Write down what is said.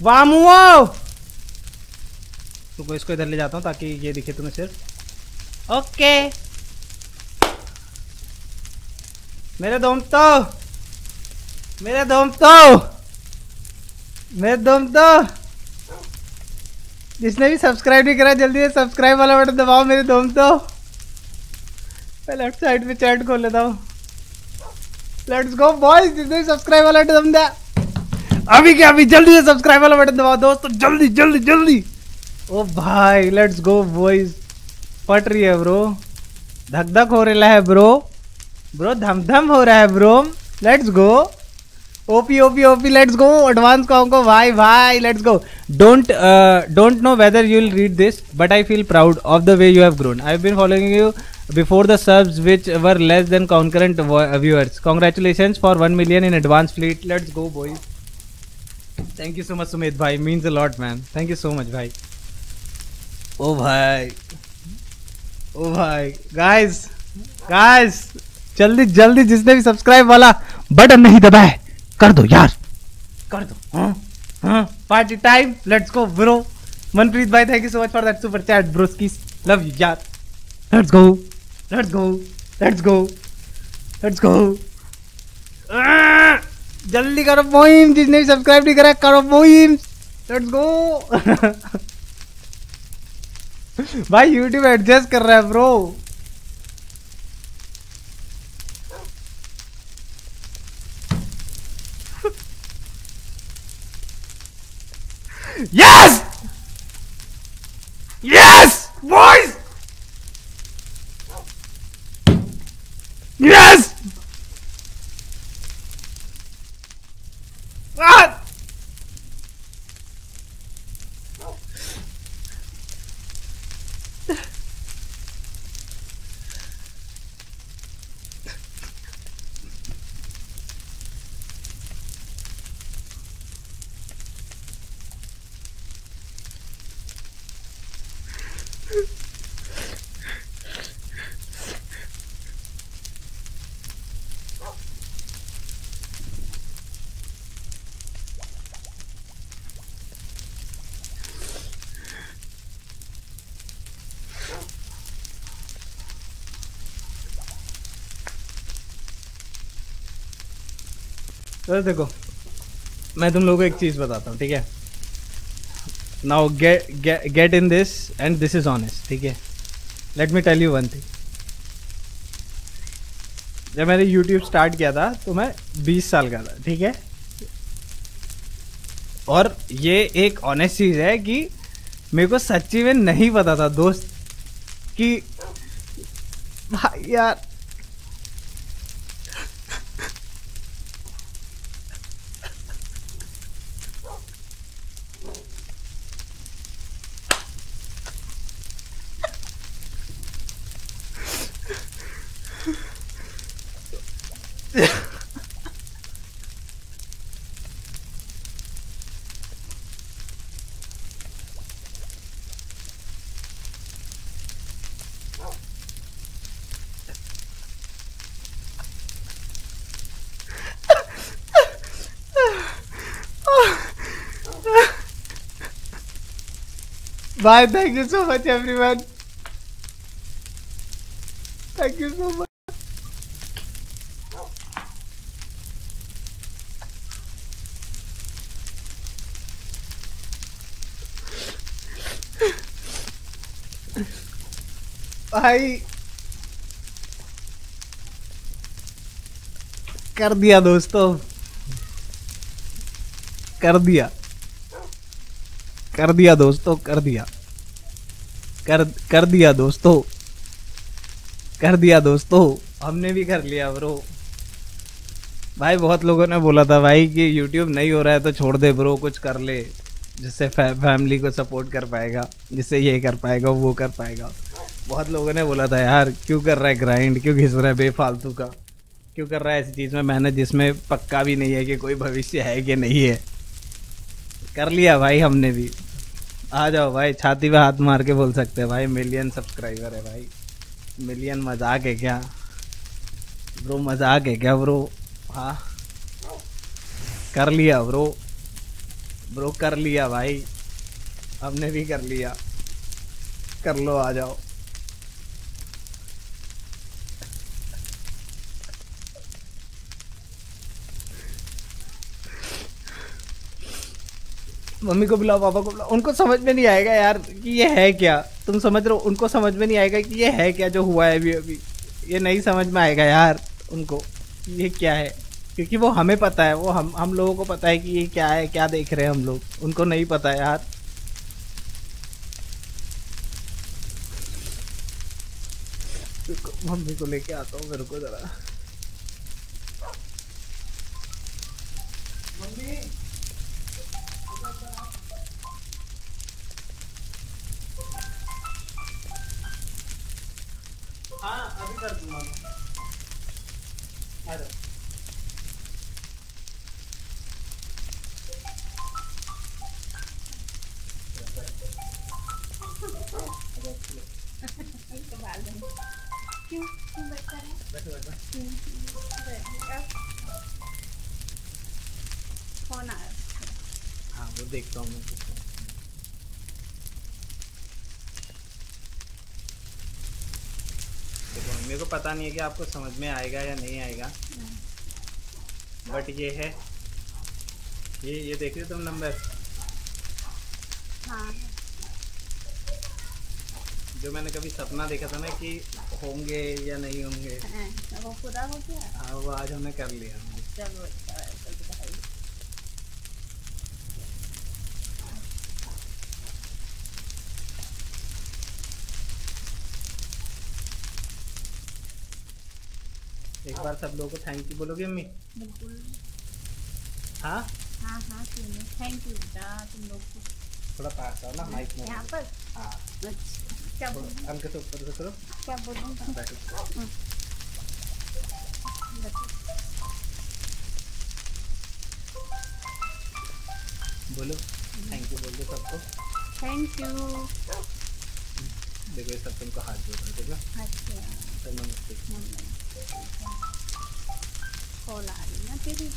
वामुओ रुको इसको इधर ले जाता हूँ ताकि ये दिखे तुम्हें सिर्फ़। ओके। मेरे दोम तो मेरे दोम तो मेरे दोम तो जिसने भी सब्सक्राइब नहीं करा जल्दी से सब्सक्राइब वाला बटन दबाओ मेरे दोम तो मैं लेफ़्ट साइड पे चैट खोल लेता हूँ। लेट्स गो बॉयज़ जिसने भी सब्सक्राइब वाला बटन दबा अभी क्या, अभी जल्दी से सब्सक्राइब वाला बटन दबाओ दोस्तों, जल्दी जल्दी जल्दी। ओ भाई लेट्स गो बॉयज़ पट रही है ब्रो धक धक हो रहा है ब्रो ब्रो धम धम हो रहा है bro let's go OP OP OP let's go advance कहो को? भाई भाई let's go don't don't know whether you will read this but I feel proud of the way you have grown I have been following you before the subs, which were less than concurrent viewers. Congratulations for 1 million in advance fleet. Let's go, boys. Thank you so much sumit bhai. Means a lot man. Thank you so much bhai. Oh bhai. Oh bhai. Guys guys जल्दी जल्दी जिसने भी subscribe वाला button नहीं दबाए कर दो यार कर दो हाँ हाँ party time let's go bro Manpreet भाई thank you so much for that super chat broski love you यार let's go let's go let's go let's go जल्दी करो मोहिम, जिसने भी सब्सक्राइब नहीं करा, करो मोहिम। लेट्स गो भाई यूट्यूब एडजस्ट कर रहा है bro yes Yes! Boys! Yes! Ah! तो देखो, मैं तुम लोगों को एक चीज़ बताता हूँ, ठीक है? Now get get in this and this is honest ठीक है? Let me tell you one thing जब मैंने यूट्यूब स्टार्ट किया था तो मैं 20 साल का था, ठीक है? और ये एक ऑनेस्ट चीज़ है कि मेरे को सच्ची में नहीं पता था, दोस्त, कि भाई यार Bye. Thank you so much, everyone. Thank you so much. भाई, कर दिया दोस्तों। कर दिया। कर दिया दोस्तों, कर दिया। कर कर दिया दोस्तों। कर दिया दोस्तों। हमने भी कर लिया ब्रो। भाई, बहुत लोगों ने बोला था भाई कि YouTube नहीं हो रहा है तो छोड़ दे ब्रो, कुछ कर ले। जिससे फै, फैमिली को सपोर्ट कर पाएगा जिससे ये कर पाएगा वो कर पाएगा। बहुत लोगों ने बोला था यार क्यों कर रहा है ग्राइंड क्यों घिस रहा है बेफालतू का? क्यों कर रहा है ऐसी चीज़ में मेहनत जिसमें पक्का भी नहीं है कि कोई भविष्य है कि नहीं है? कर लिया भाई हमने भी। आ जाओ भाई छाती पे हाथ मार के बोल सकते हैं भाई मिलियन सब्सक्राइबर है भाई। मिलियन मज़ाक है क्या? ब्रो मज़ाक है क्या ब्रो हाँ? कर लिया ब्रो ब्रो कर लिया भाई हमने भी कर लिया कर लो आ जाओ मम्मी को बुलाओ, पापा को बुलाओ। उनको समझ में नहीं आएगा यार कि ये है क्या। तुम समझ रहे हो, उनको समझ में नहीं आएगा कि ये है क्या जो हुआ है अभी अभी। ये नहीं समझ में आएगा यार उनको ये क्या है। क्योंकि वो हमें पता है, वो हम हम लोगों को पता है कि ये क्या है, क्या देख रहे हैं हम लोग। उनको नहीं पता है यार मम्मी को लेके आता हूँ मेरे को जरा। हाँ अभी कर दूँगा। फ़ोन हाँ वो देखता हूँ मेरे को पता नहीं है कि आपको समझ में आएगा या नहीं आएगा। बट ये है। ये ये देख रहे तुम नंबर? हाँ। जो मैंने कभी सपना देखा था ना कि होंगे या नहीं होंगे। हाँ, वो पूरा हो गया। हाँ वो आज हमने कर लिया। चलो अच्छा भाई। एक बार सब लोगों को थैंक यू बोलोगे अम्मी बिल्कुल। हाँ? हाँ हाँ थैंक यू बेटा तुम लोग। को थोड़ा पास आओ ना माइक में। यहाँ पर? हाँ। अच्छा। क्या बोलूँ? से ऊपर से करो। क्या बोलूँ? बोलो। थैंक यू बोल दो सबको। थैंक यू देखो सब तुमको हाथ जोड़ रहे ठीक है? अच्छा। सब नमस्ते। कॉल आ रही ना तेरी?